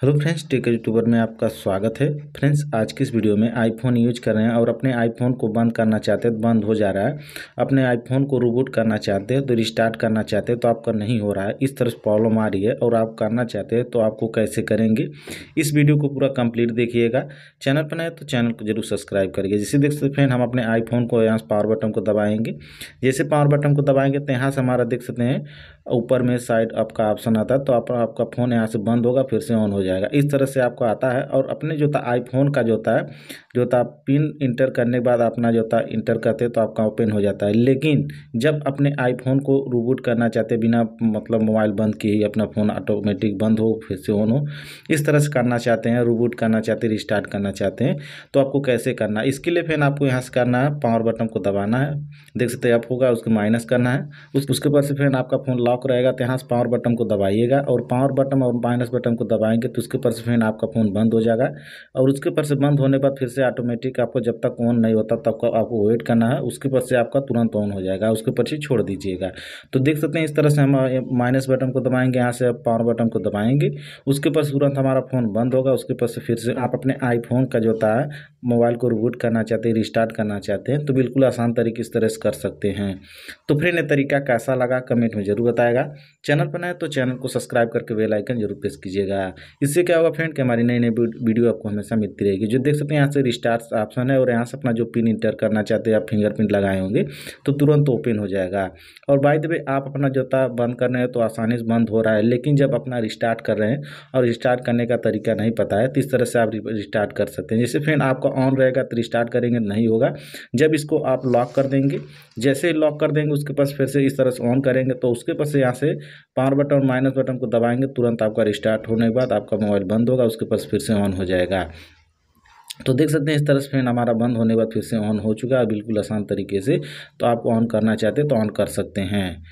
Hello friends, tech YouTuber में आपका स्वागत है। फ्रेंड्स, आज की इस वीडियो में आईफोन यूज़ कर रहे हैं और अपने आईफोन को बंद करना चाहते हैं तो बंद हो जा रहा है। अपने आईफोन को रिबूट करना चाहते हैं तो रिस्टार्ट करना चाहते हैं तो आपका नहीं हो रहा है। इस तरह से प्रॉब्लम आ रही है और आप करना चाहते हैं तो आपको कैसे करेंगे? इस वीडियो को पूरा कंप्लीट देखिएगा। चैनल पर नए तो चैनल को ज़रूर सब्सक्राइब करिए। जैसे देख सकते फ्रेंड, हम अपने आईफोन को यहाँ पावर बटन को दबाएँगे। जैसे पावर बटन को दबाएँगे तो यहाँ से हमारा देख सकते हैं, ऊपर में साइड आपका ऑप्शन आता है तो आपका फ़ोन यहाँ से बंद होगा, फिर से ऑन हो जाएगा। इस तरह से आपको आता है और अपने जो था आईफोन का जो है, जो था पिन इंटर करने के बाद अपना जो था इंटर करते तो आपका ओपन हो जाता है। लेकिन जब अपने आईफोन को रूबूट करना चाहते बिना मतलब मोबाइल बंद किए ही अपना फ़ोन ऑटोमेटिक बंद हो, फिर से ऑन हो, इस तरह से करना चाहते हैं रूबूट करना चाहते हैं रिस्टार्ट करना चाहते हैं तो आपको कैसे करना है? इसके लिए फिर आपको यहाँ से करना है पावर बटन को दबाना है। देख सकते हैं आप होगा, उसको माइनस करना है। उस, उसके बाद से फिर आपका फ़ोन लॉक रहेगा तो यहाँ से पावर बटन को दबाइएगा और पावर बटन और माइनस बटन को दबाएँगे तो उसके ऊपर से फिर आपका फ़ोन बंद हो जाएगा और उसके ऊपर से बंद होने के बाद फिर से ऑटोमेटिक आपको जब तक ऑन नहीं होता तब आपको वेट करना है। उसके ऊपर से आपका तुरंत ऑन हो जाएगा, उसके ऊपर से छोड़ दीजिएगा। तो देख सकते हैं इस तरह से हम माइनस बटन को दबाएँगे, यहाँ से पावर बटन को दबाएँगे। उसके ऊपर से तुरंत हमारा फ़ोन बंद होगा, उसके ऊपर से फिर से आप अपने आईफोन का जो होता है मोबाइल को रिबूट करना चाहते हैं रिस्टार्ट करना चाहते हैं तो बिल्कुल आसान तरीके इस तरह से कर सकते हैं। तो फिर ये तरीका कैसा लगा कमेंट में ज़रूर बताएगा। चैनल पर नए तो चैनल को सब्सक्राइब करके बेल आइकन ज़रूर प्रेस कीजिएगा। इससे क्या होगा फ्रेंड कि हमारी नई नई वीडियो आपको हमेशा मिलती रहेगी। जो देख सकते हैं, यहाँ से रिस्टार्ट ऑप्शन है और यहाँ से अपना जो पिन इंटर करना चाहते हैं, आप फिंगरप्रिंट लगाए होंगे तो तुरंत ओपन हो जाएगा। और बाय द वे आप अपना जोता बंद कर रहे हैं तो आसानी से बंद हो रहा है, लेकिन जब अपना रिस्टार्ट कर रहे हैं और रिस्टार्ट करने का तरीका नहीं पता है तो इस तरह से आप रिस्टार्ट कर सकते हैं। जैसे फ्रेंड आपका ऑन रहेगा तो रिस्टार्ट करेंगे, नहीं होगा। जब इसको आप लॉक कर देंगे, जैसे ही लॉक कर देंगे, उसके पास फिर से इस तरह से ऑन करेंगे तो उसके पास यहाँ से पावर बटन और माइनस बटन को दबाएँगे, तुरंत आपका रिस्टार्ट होने के बाद आपका मोबाइल बंद होगा, उसके पास फिर से ऑन हो जाएगा। तो देख सकते हैं इस तरह से फ़ैन हमारा बंद होने के बाद फिर से ऑन हो चुका है, बिल्कुल आसान तरीके से। तो आप ऑन करना चाहते हैं तो ऑन कर सकते हैं।